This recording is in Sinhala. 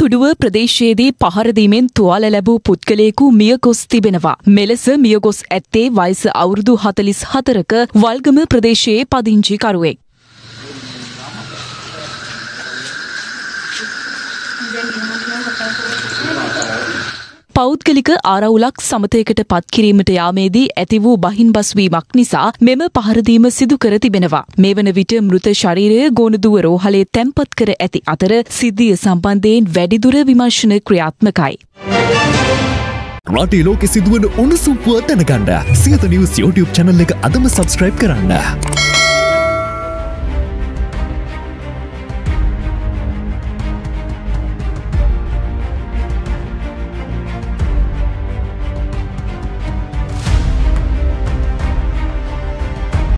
තුඩුව ප්‍රදේශයේදී පහරදීමෙන් තුවාල ලැබූ පුද්ගලයෙකු මියගොස් තිබෙනවා. මෙලෙස මියගොස් ඇත්තේ වයස අවුරුදු හතලිස් හතරක වල්ගම ප්‍රදේශයේ පදිංචිකරුවෙක්. පෞද්ගලික ආරවුලක් සමතයකට පත්කිරීමට යාමේදී ඇති වූ බහින් බස්වීමක් නිසා මෙම පහරදීම සිදු කර තිබෙනවා. මේ වන විට මෘත ශරීරය ගෝනදුව රෝහලේ තැන්පත් කර ඇති අතර සිද්ධිය සම්බන්ධයෙන් වැඩිදුර විමර්ශන ක්‍රියාත්මකයි. රටේ ලෝකෙ සිදුවන උණුසුම්පුව දැනගන්න සියත නිවස් YouTube චැනල් එක අදම සබස්ක්‍රයිබ් කරන්න.